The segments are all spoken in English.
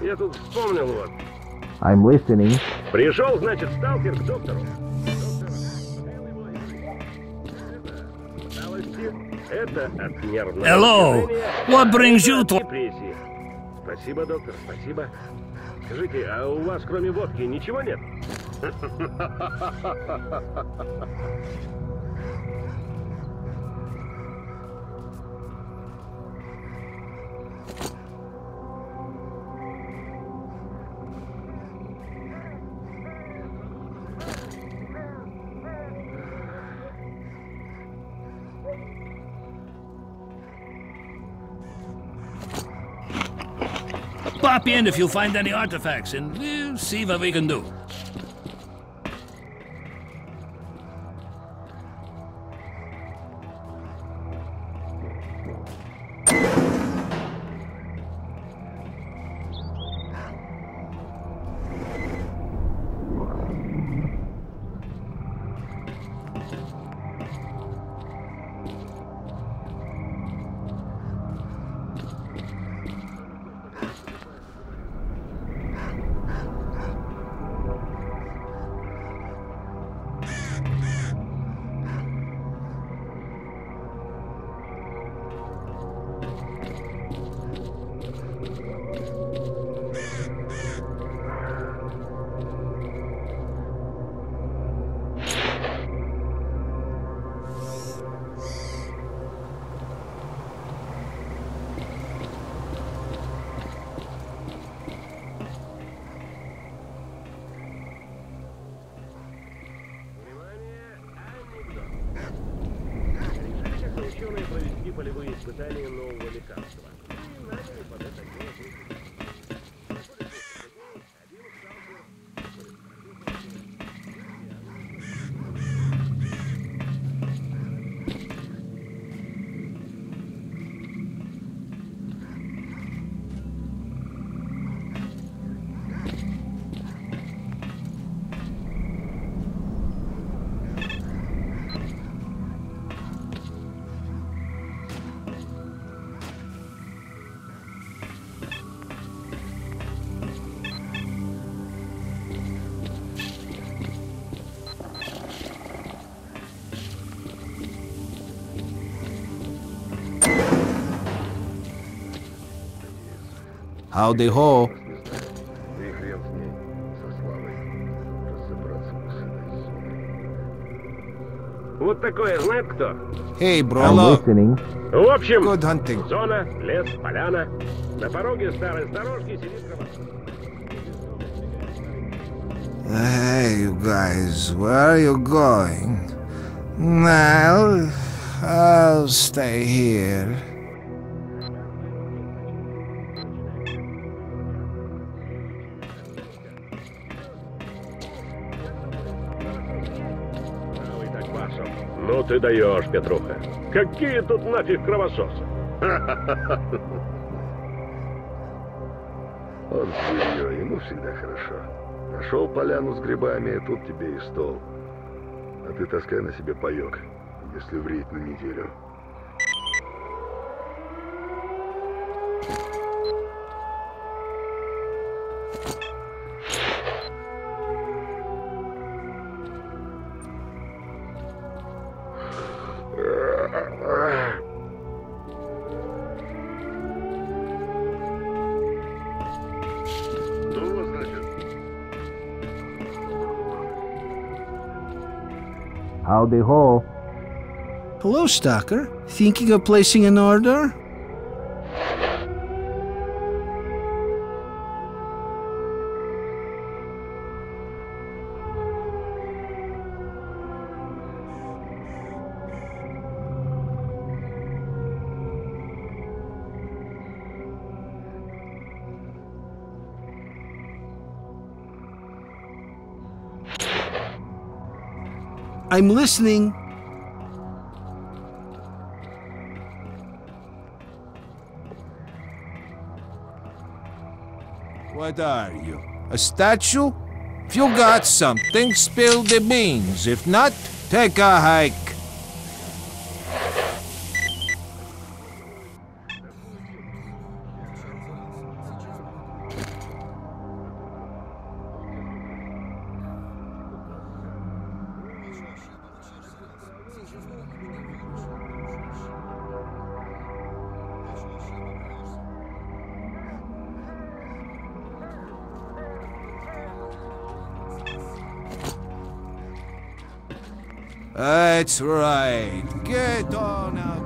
Я тут вспомнил вот. I'm listening. Пришел, значит, сталкер к доктору. Это от нервного Hello. What brings это you от to- депрессии. Спасибо, доктор, спасибо. Скажите, а у вас кроме водки ничего нет? Pop in if you find any artifacts and we'll see what we can do. этой зоной. Вот такое знает кто? Hey, I'm bro. listening. В общем, Good hunting. зона, лес, поляна. На пороге старой сторожки сидит кровосос. Hey, you guys, where are you going? Well, I'll stay here. Ты даешь, Петруха. Какие тут нафиг кровососы? Он зверье, ему всегда хорошо. Нашел поляну с грибами, тут тебе и стол. А ты таскай на себе паек, если вредь на неделю. Ну, Hello, Stalker. Thinking of placing an order? I'm listening. What are you? A statue? If you got something, spill the beans. If not, take a hike. That's right. Get on out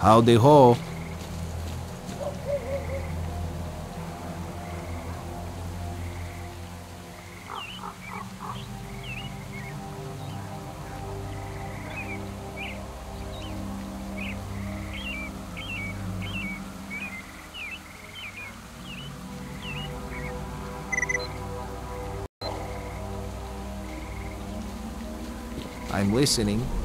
Howdy ho. I'm listening.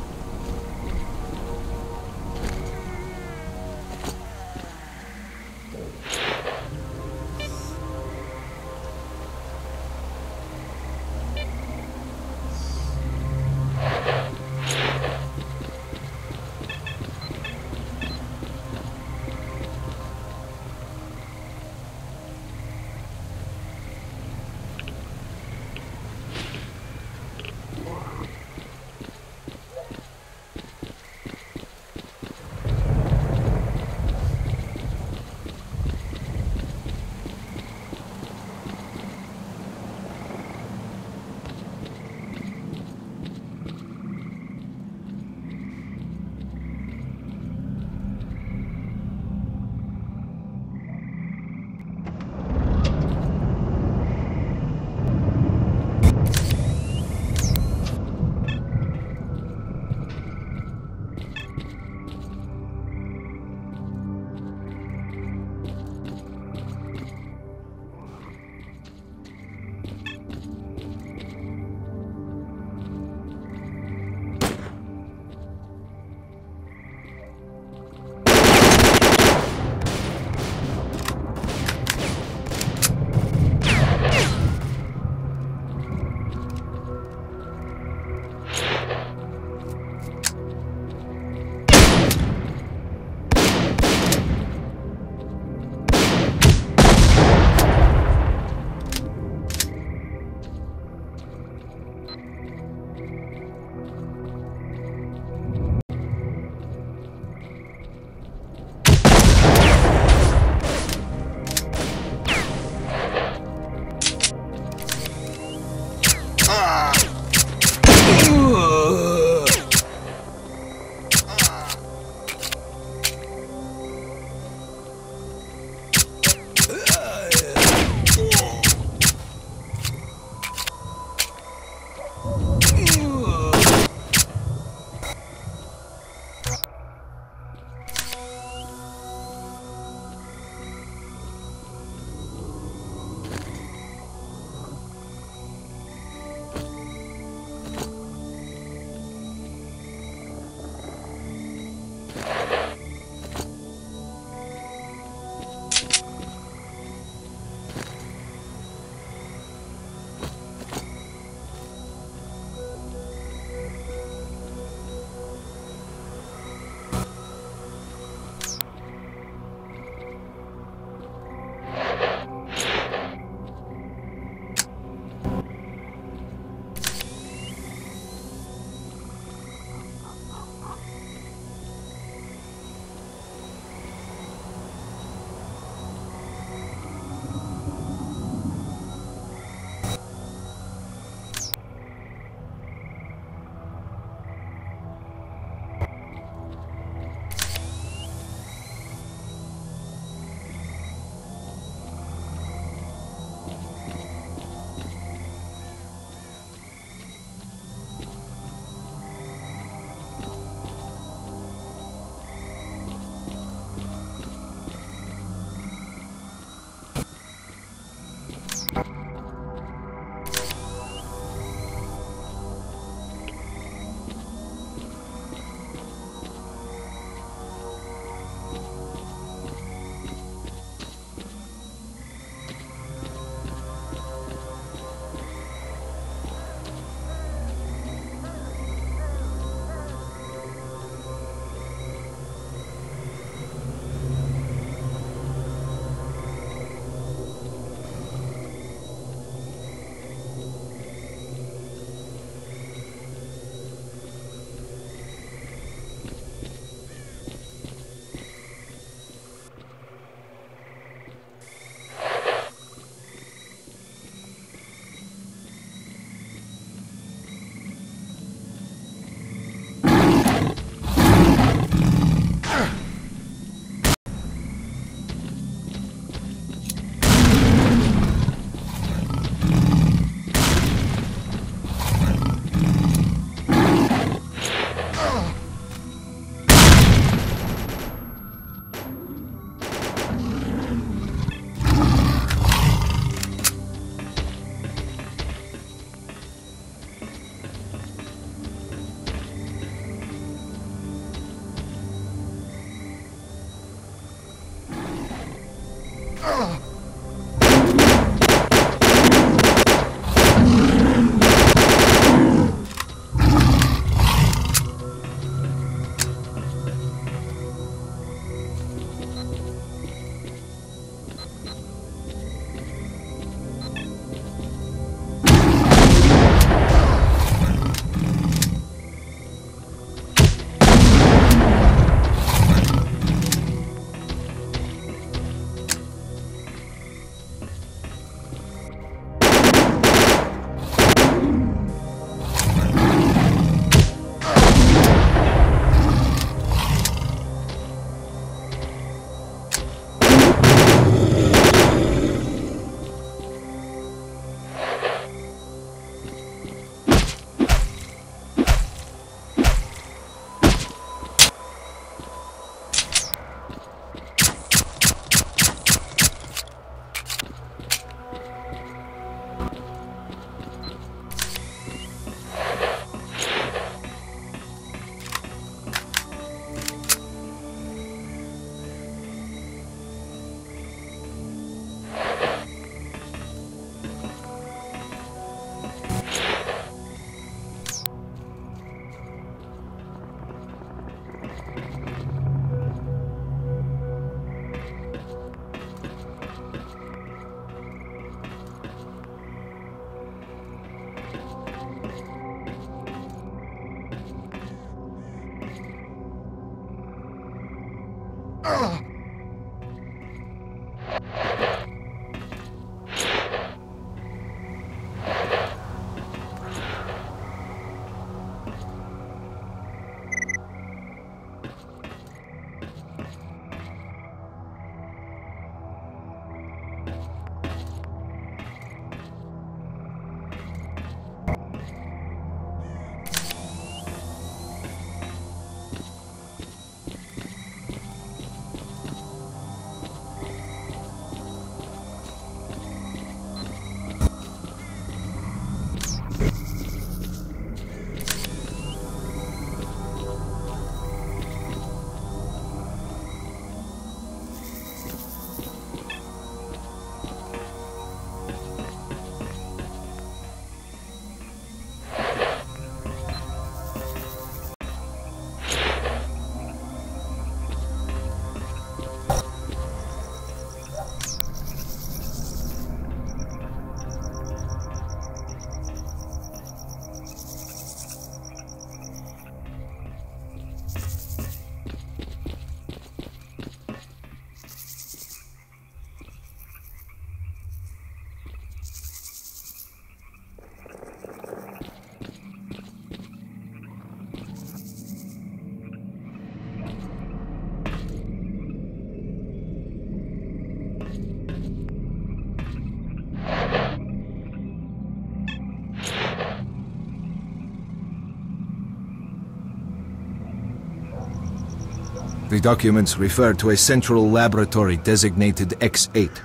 The documents refer to a central laboratory designated X8,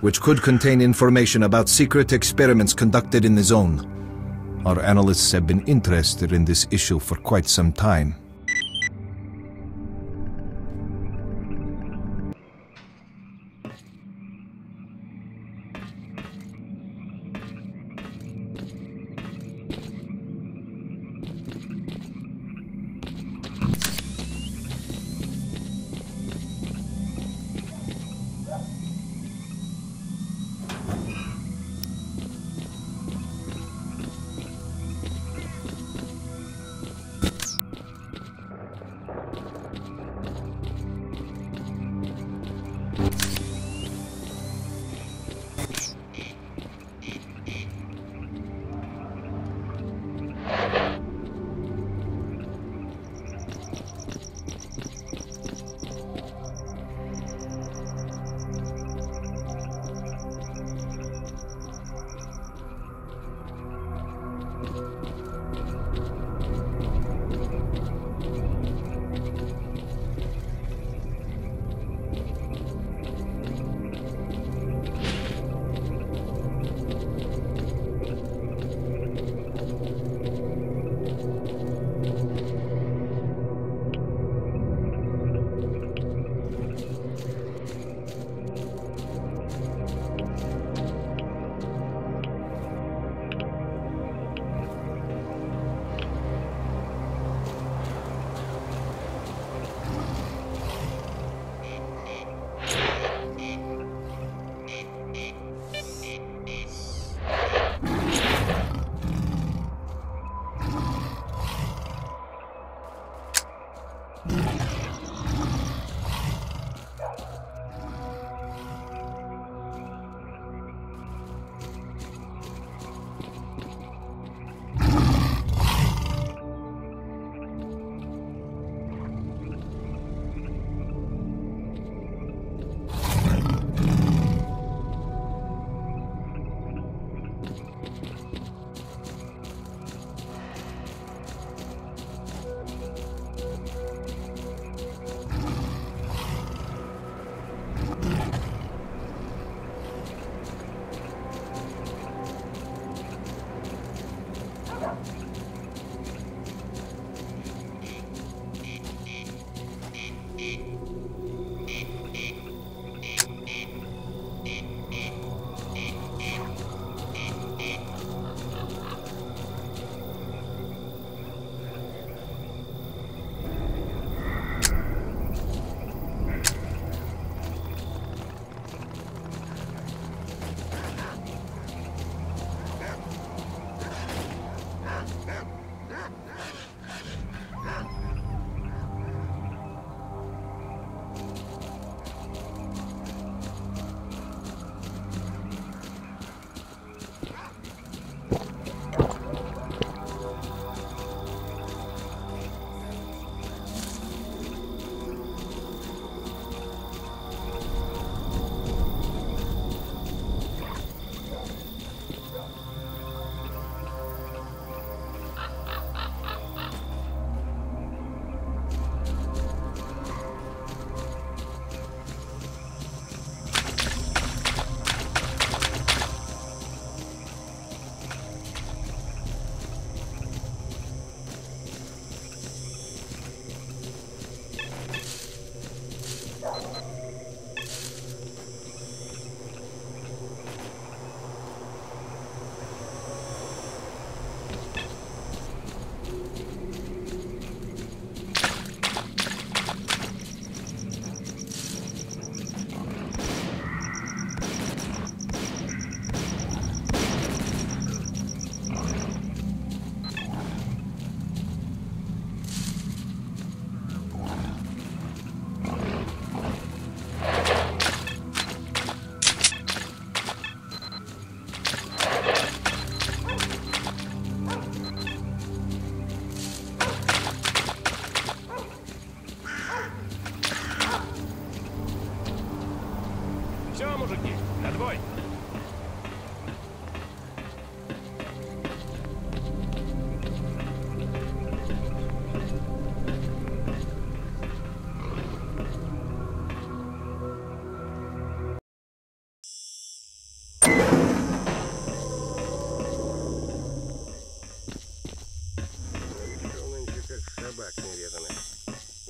which could contain information about secret experiments conducted in the zone. Our analysts have been interested in this issue for quite some time.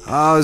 हाँ